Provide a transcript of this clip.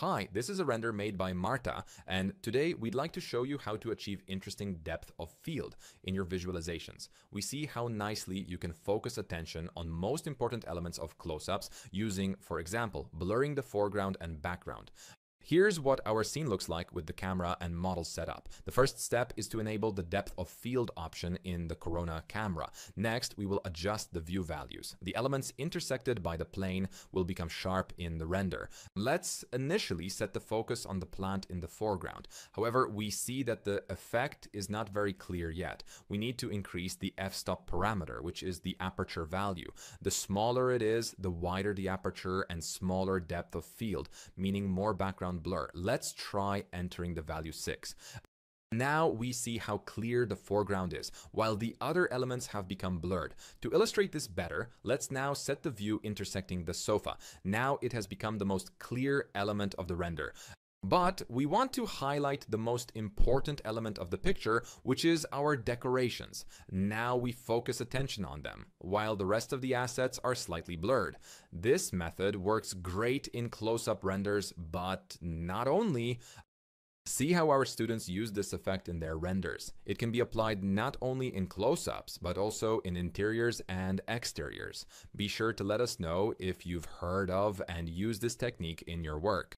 Hi, this is a render made by Marta, and today we'd like to show you how to achieve interesting depth of field in your visualizations. We see how nicely you can focus attention on most important elements of close-ups using, for example, blurring the foreground and background. Here's what our scene looks like with the camera and model setup. The first step is to enable the depth of field option in the Corona camera. Next, we will adjust the view values. The elements intersected by the plane will become sharp in the render. Let's initially set the focus on the plant in the foreground. However, we see that the effect is not very clear yet. We need to increase the f-stop parameter, which is the aperture value. The smaller it is, the wider the aperture and smaller depth of field, meaning more background blur. Let's try entering the value 6. Now we see how clear the foreground is, while the other elements have become blurred. To illustrate this better, let's now set the view intersecting the sofa. Now it has become the most clear element of the render. But we want to highlight the most important element of the picture, which is our decorations. Now we focus attention on them, while the rest of the assets are slightly blurred. This method works great in close-up renders, but not only. See how our students use this effect in their renders. It can be applied not only in close-ups, but also in interiors and exteriors. Be sure to let us know if you've heard of and used this technique in your work.